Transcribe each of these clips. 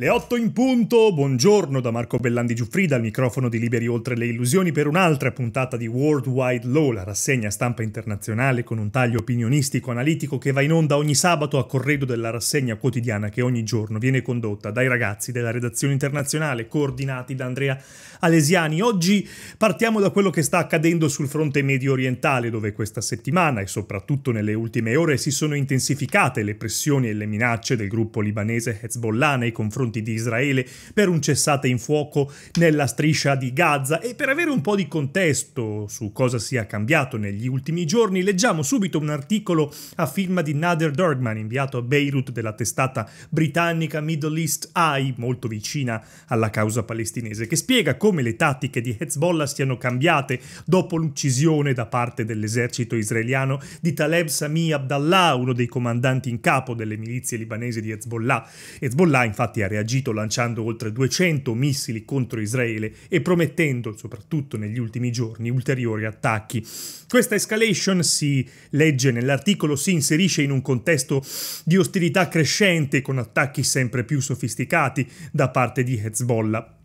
Le 8 in punto, buongiorno da Marco Bellandi Giuffrida al microfono di Liberi Oltre le Illusioni per un'altra puntata di Worldwide Law, la rassegna stampa internazionale con un taglio opinionistico analitico che va in onda ogni sabato a corredo della rassegna quotidiana che ogni giorno viene condotta dai ragazzi della redazione internazionale coordinati da Andrea Alesiani. Oggi partiamo da quello che sta accadendo sul fronte medio orientale dove questa settimana e soprattutto nelle ultime ore si sono intensificate le pressioni e le minacce del gruppo libanese Hezbollah nei confronti confronti di Israele per un cessate in fuoco nella striscia di Gaza. E per avere un po' di contesto su cosa sia cambiato negli ultimi giorni leggiamo subito un articolo a firma di Nader Dorgman inviato a Beirut della testata britannica Middle East Eye molto vicina alla causa palestinese che spiega come le tattiche di Hezbollah siano cambiate dopo l'uccisione da parte dell'esercito israeliano di Taleb Sami Abdallah uno dei comandanti in capo delle milizie libanesi di Hezbollah. Hezbollah infatti ha reagito reagito lanciando oltre 200 missili contro Israele e promettendo, soprattutto negli ultimi giorni, ulteriori attacchi. Questa escalation, si legge nell'articolo, si inserisce in un contesto di ostilità crescente con attacchi sempre più sofisticati da parte di Hezbollah.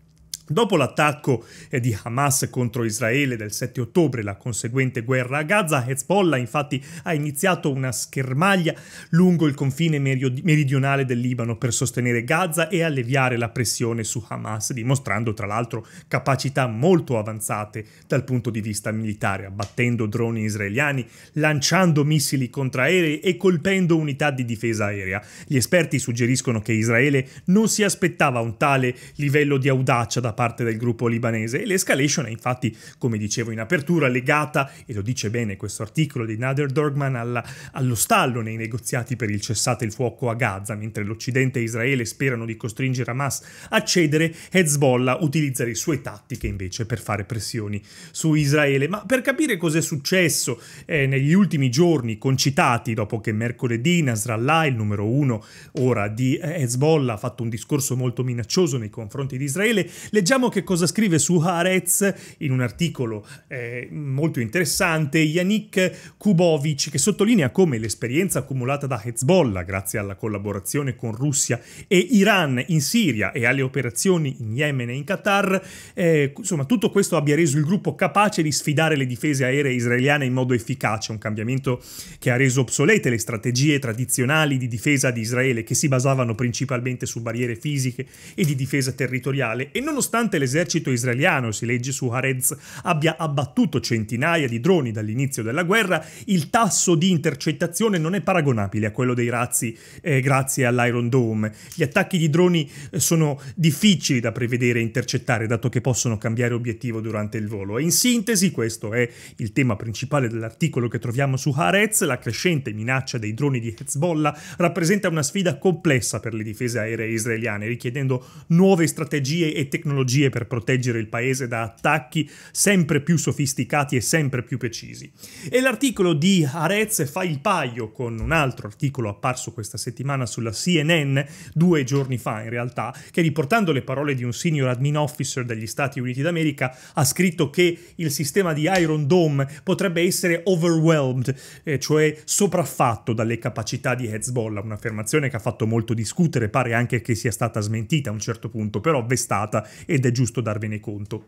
Dopo l'attacco eh, di Hamas contro Israele del 7 ottobre e la conseguente guerra a Gaza, Hezbollah infatti ha iniziato una schermaglia lungo il confine meridionale del Libano per sostenere Gaza e alleviare la pressione su Hamas, dimostrando tra l'altro capacità molto avanzate dal punto di vista militare, abbattendo droni israeliani, lanciando missili contraerei e colpendo unità di difesa aerea. Gli esperti suggeriscono che Israele non si aspettava un tale livello di audacia da parte del gruppo libanese e l'escalation è infatti, come dicevo in apertura, legata, e lo dice bene questo articolo di Nader Dorgman, alla, allo stallo nei negoziati per il cessate il fuoco a Gaza, mentre l'Occidente e Israele sperano di costringere Hamas a cedere, Hezbollah utilizza le sue tattiche invece per fare pressioni su Israele. Ma per capire cos'è successo eh, negli ultimi giorni concitati dopo che mercoledì Nasrallah, il numero uno ora di eh, Hezbollah, ha fatto un discorso molto minaccioso nei confronti di Israele, le Leggiamo che cosa scrive su Haaretz in un articolo eh, molto interessante Yannick Kubovic che sottolinea come l'esperienza accumulata da Hezbollah grazie alla collaborazione con Russia e Iran in Siria e alle operazioni in Yemen e in Qatar, eh, insomma tutto questo abbia reso il gruppo capace di sfidare le difese aeree israeliane in modo efficace, un cambiamento che ha reso obsolete le strategie tradizionali di difesa di Israele che si basavano principalmente su barriere fisiche e di difesa territoriale. E nonostante nonostante l'esercito israeliano, si legge su Haaretz, abbia abbattuto centinaia di droni dall'inizio della guerra, il tasso di intercettazione non è paragonabile a quello dei razzi eh, grazie all'Iron Dome. Gli attacchi di droni eh, sono difficili da prevedere e intercettare, dato che possono cambiare obiettivo durante il volo. E in sintesi, questo è il tema principale dell'articolo che troviamo su Haaretz, la crescente minaccia dei droni di Hezbollah rappresenta una sfida complessa per le difese aeree israeliane, richiedendo nuove strategie e tecnologie tecnologie per proteggere il paese da attacchi sempre più sofisticati e sempre più precisi. E l'articolo di Arez fa il paio con un altro articolo apparso questa settimana sulla CNN, due giorni fa in realtà, che riportando le parole di un senior admin officer degli Stati Uniti d'America ha scritto che il sistema di Iron Dome potrebbe essere overwhelmed, eh, cioè sopraffatto dalle capacità di Hezbollah, un'affermazione che ha fatto molto discutere, pare anche che sia stata smentita a un certo punto, però vestata ed è giusto darvene conto.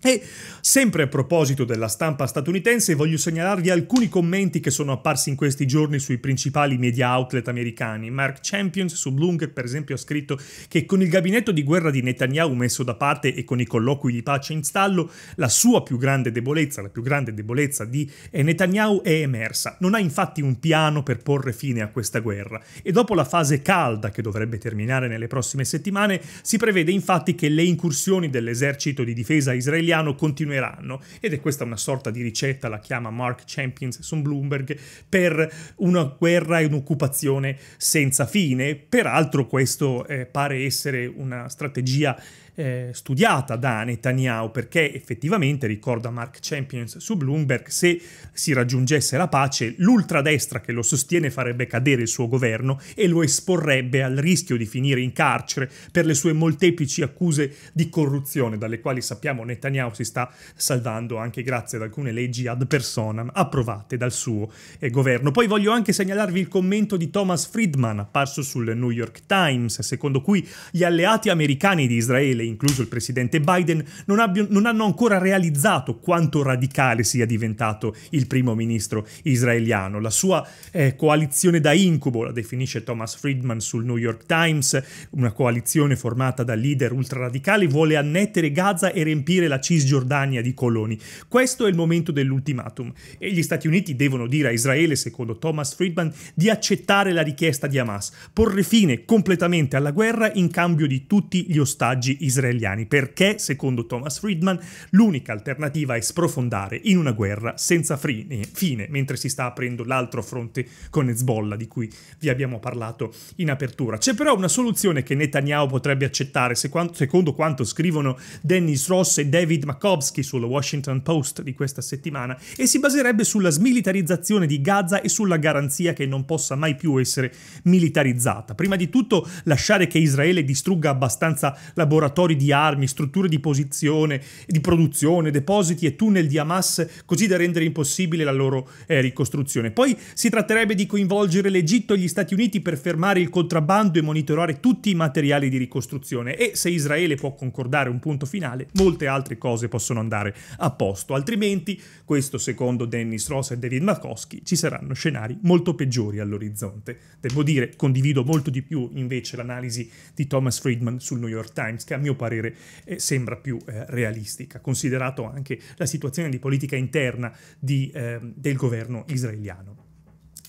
E sempre a proposito della stampa statunitense voglio segnalarvi alcuni commenti che sono apparsi in questi giorni sui principali media outlet americani. Mark Champions su Bloomberg per esempio ha scritto che con il gabinetto di guerra di Netanyahu messo da parte e con i colloqui di pace in stallo, la sua più grande debolezza, la più grande debolezza di Netanyahu è emersa. Non ha infatti un piano per porre fine a questa guerra e dopo la fase calda che dovrebbe terminare nelle prossime settimane si prevede infatti che le incursioni dell'esercito di difesa israeliano israeliano continueranno ed è questa una sorta di ricetta, la chiama Mark Champions su Bloomberg, per una guerra e un'occupazione senza fine. Peraltro questo eh, pare essere una strategia eh, studiata da Netanyahu perché effettivamente, ricorda Mark Champions su Bloomberg, se si raggiungesse la pace, l'ultradestra che lo sostiene farebbe cadere il suo governo e lo esporrebbe al rischio di finire in carcere per le sue molteplici accuse di corruzione, dalle quali sappiamo Netanyahu si sta salvando anche grazie ad alcune leggi ad personam approvate dal suo eh, governo. Poi voglio anche segnalarvi il commento di Thomas Friedman apparso sul New York Times, secondo cui gli alleati americani di Israele, incluso il presidente Biden, non, abbia, non hanno ancora realizzato quanto radicale sia diventato il primo ministro israeliano. La sua eh, coalizione da incubo, la definisce Thomas Friedman sul New York Times, una coalizione formata da leader ultraradicali, vuole annettere Gaza e riempire la Cisgiordania di coloni. Questo è il momento dell'ultimatum e gli Stati Uniti devono dire a Israele, secondo Thomas Friedman, di accettare la richiesta di Hamas, porre fine completamente alla guerra in cambio di tutti gli ostaggi israeliani, perché, secondo Thomas Friedman, l'unica alternativa è sprofondare in una guerra senza fine, fine mentre si sta aprendo l'altro fronte con Hezbollah, di cui vi abbiamo parlato in apertura. C'è però una soluzione che Netanyahu potrebbe accettare, secondo quanto scrivono Dennis Ross e David Makovsky sul Washington Post di questa settimana, e si baserebbe sulla smilitarizzazione di Gaza e sulla garanzia che non possa mai più essere militarizzata. Prima di tutto lasciare che Israele distrugga abbastanza laboratori di armi, strutture di posizione, di produzione, depositi e tunnel di Hamas, così da rendere impossibile la loro eh, ricostruzione. Poi si tratterebbe di coinvolgere l'Egitto e gli Stati Uniti per fermare il contrabbando e monitorare tutti i materiali di ricostruzione e se Israele può concordare un punto finale, molte altre cose possono andare a posto, altrimenti, questo secondo Dennis Ross e David Makowski, ci saranno scenari molto peggiori all'orizzonte. Devo dire, condivido molto di più invece l'analisi di Thomas Friedman sul New York Times, che a mio parere eh, sembra più eh, realistica, considerato anche la situazione di politica interna di, eh, del governo israeliano.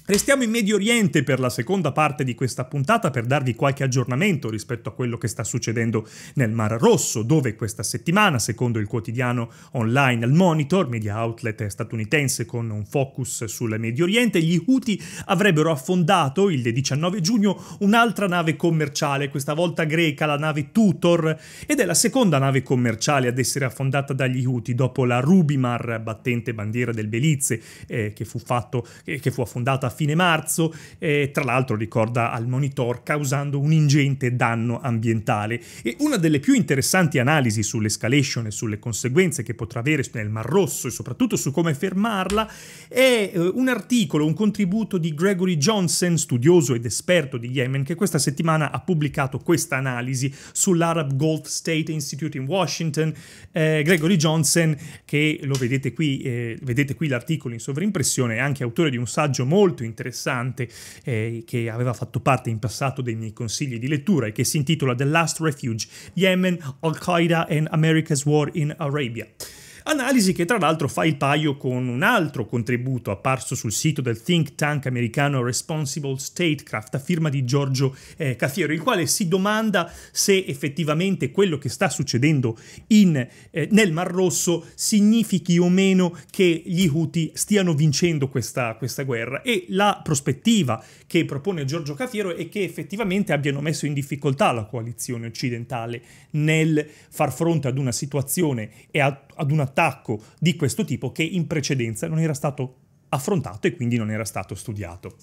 Restiamo in Medio Oriente per la seconda parte di questa puntata per darvi qualche aggiornamento rispetto a quello che sta succedendo nel Mar Rosso, dove questa settimana, secondo il quotidiano online Al Monitor, media outlet statunitense con un focus sul Medio Oriente, gli Houthi avrebbero affondato il 19 giugno un'altra nave commerciale, questa volta greca, la nave Tutor, ed è la seconda nave commerciale ad essere affondata dagli Houthi dopo la Rubimar, battente bandiera del Belize, eh, che, fu fatto, eh, che fu affondata a fine marzo, e tra l'altro ricorda al monitor causando un ingente danno ambientale. E una delle più interessanti analisi sull'escalation e sulle conseguenze che potrà avere nel Mar Rosso e soprattutto su come fermarla è eh, un articolo, un contributo di Gregory Johnson, studioso ed esperto di Yemen, che questa settimana ha pubblicato questa analisi sull'Arab Gulf State Institute in Washington. Eh, Gregory Johnson, che lo vedete qui, eh, vedete qui l'articolo in sovrimpressione, è anche autore di un saggio molto interessante eh, che aveva fatto parte in passato dei miei consigli di lettura e che si intitola The Last Refuge, Yemen, Al-Qaeda and America's War in Arabia. Analisi che tra l'altro fa il paio con un altro contributo apparso sul sito del think tank americano Responsible Statecraft a firma di Giorgio eh, Caffiero, il quale si domanda se effettivamente quello che sta succedendo in, eh, nel Mar Rosso significhi o meno che gli Houthi stiano vincendo questa, questa guerra. E la prospettiva che propone Giorgio Caffiero è che effettivamente abbiano messo in difficoltà la coalizione occidentale nel far fronte ad una situazione e ad, ad un attacco di questo tipo che in precedenza non era stato affrontato e quindi non era stato studiato.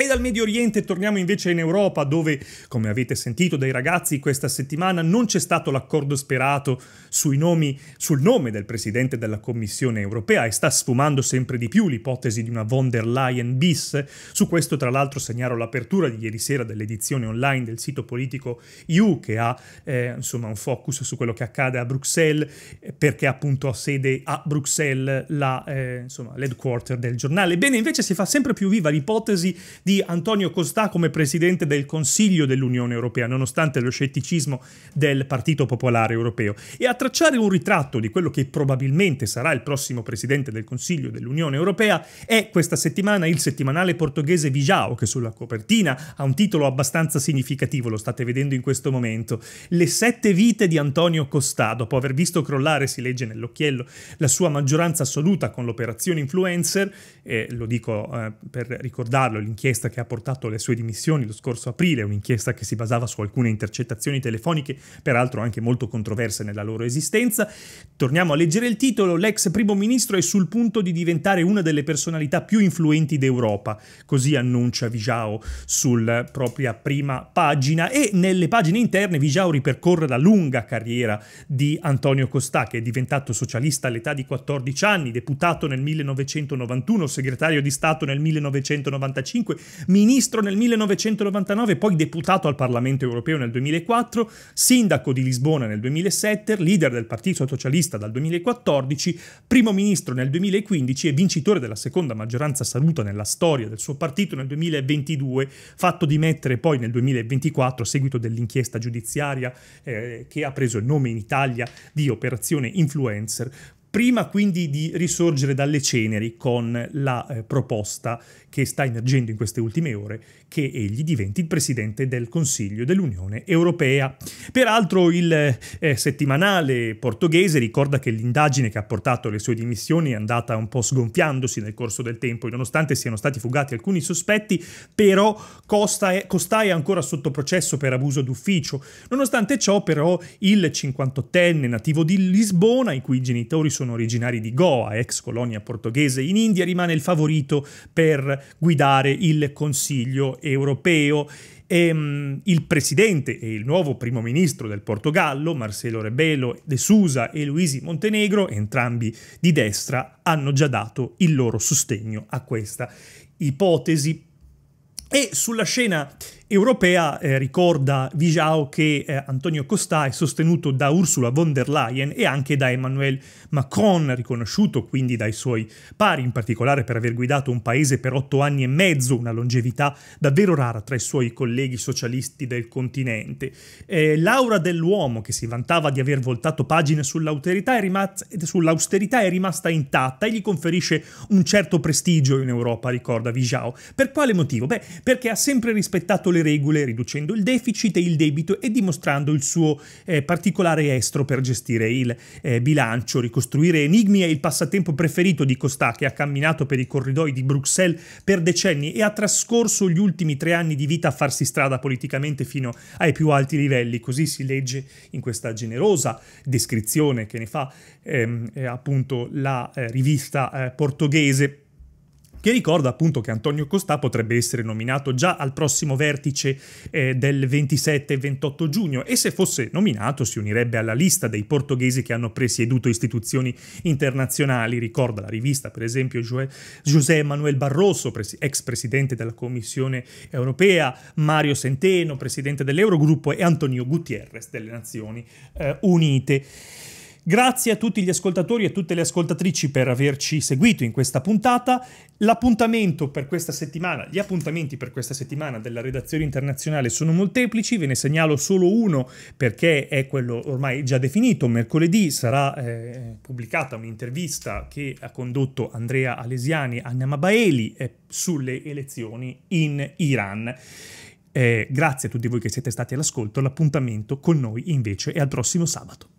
E dal Medio Oriente torniamo invece in Europa dove, come avete sentito dai ragazzi questa settimana, non c'è stato l'accordo sperato sui nomi, sul nome del presidente della Commissione europea e sta sfumando sempre di più l'ipotesi di una von der Leyen bis. Su questo tra l'altro segnalo l'apertura di ieri sera dell'edizione online del sito politico EU che ha eh, insomma un focus su quello che accade a Bruxelles perché appunto ha sede a Bruxelles la, eh, insomma, l'headquarter del giornale. Ebbene invece si fa sempre più viva l'ipotesi di Antonio Costà come presidente del Consiglio dell'Unione Europea, nonostante lo scetticismo del Partito Popolare Europeo, e a tracciare un ritratto di quello che probabilmente sarà il prossimo presidente del Consiglio dell'Unione Europea è questa settimana il settimanale portoghese Vigiao, che sulla copertina ha un titolo abbastanza significativo, lo state vedendo in questo momento. Le sette vite di Antonio Costà, dopo aver visto crollare, si legge nell'occhiello, la sua maggioranza assoluta con l'operazione influencer, e lo dico eh, per ricordarlo, l'inchiesta l'inchiesta che ha portato alle sue dimissioni lo scorso aprile, un'inchiesta che si basava su alcune intercettazioni telefoniche, peraltro anche molto controverse nella loro esistenza. Torniamo a leggere il titolo, l'ex primo ministro è sul punto di diventare una delle personalità più influenti d'Europa, così annuncia Vigiao sulla propria prima pagina. E nelle pagine interne Vigiao ripercorre la lunga carriera di Antonio Costà, che è diventato socialista all'età di 14 anni, deputato nel 1991, segretario di Stato nel 1995, ministro nel 1999, poi deputato al Parlamento europeo nel 2004, sindaco di Lisbona nel 2007, leader del Partito Socialista dal 2014, primo ministro nel 2015 e vincitore della seconda maggioranza assoluta nella storia del suo partito nel 2022, fatto dimettere poi nel 2024 a seguito dell'inchiesta giudiziaria eh, che ha preso il nome in Italia di Operazione Influencer, prima quindi di risorgere dalle ceneri con la eh, proposta che sta emergendo in queste ultime ore che egli diventi il presidente del Consiglio dell'Unione Europea. Peraltro il eh, settimanale portoghese ricorda che l'indagine che ha portato alle sue dimissioni è andata un po' sgonfiandosi nel corso del tempo e nonostante siano stati fugati alcuni sospetti, però Costa è, Costa è ancora sotto processo per abuso d'ufficio. Nonostante ciò però il 58enne nativo di Lisbona, i cui genitori sono originari di Goa, ex colonia portoghese in India, rimane il favorito per guidare il Consiglio europeo. E, um, il presidente e il nuovo primo ministro del Portogallo, Marcelo Rebelo de Sousa e Luisi Montenegro, entrambi di destra, hanno già dato il loro sostegno a questa ipotesi. E sulla scena europea eh, ricorda Vigiao che eh, Antonio Costa è sostenuto da Ursula von der Leyen e anche da Emmanuel Macron, riconosciuto quindi dai suoi pari, in particolare per aver guidato un paese per otto anni e mezzo, una longevità davvero rara tra i suoi colleghi socialisti del continente. Eh, l'aura dell'uomo che si vantava di aver voltato pagine sull'austerità è, rimasta, è rimasta intatta e gli conferisce un certo prestigio in Europa, ricorda Vigiao. Per quale motivo? Beh, perché ha sempre rispettato le le regole, riducendo il deficit e il debito e dimostrando il suo eh, particolare estro per gestire il eh, bilancio. Ricostruire enigmi è il passatempo preferito di Costa, che ha camminato per i corridoi di Bruxelles per decenni e ha trascorso gli ultimi tre anni di vita a farsi strada politicamente fino ai più alti livelli. Così si legge in questa generosa descrizione che ne fa ehm, eh, appunto la eh, rivista eh, portoghese che ricorda appunto che Antonio Costa potrebbe essere nominato già al prossimo vertice eh, del 27 e 28 giugno e se fosse nominato si unirebbe alla lista dei portoghesi che hanno presieduto istituzioni internazionali, ricorda la rivista per esempio José Manuel Barroso, ex presidente della Commissione europea, Mario Centeno, presidente dell'Eurogruppo e Antonio Gutierrez delle Nazioni eh, Unite. Grazie a tutti gli ascoltatori e a tutte le ascoltatrici per averci seguito in questa puntata. L'appuntamento per questa settimana, gli appuntamenti per questa settimana della redazione internazionale sono molteplici, ve ne segnalo solo uno perché è quello ormai già definito. Mercoledì sarà eh, pubblicata un'intervista che ha condotto Andrea Alesiani a Namabaeli eh, sulle elezioni in Iran. Eh, grazie a tutti voi che siete stati all'ascolto, l'appuntamento con noi invece è al prossimo sabato.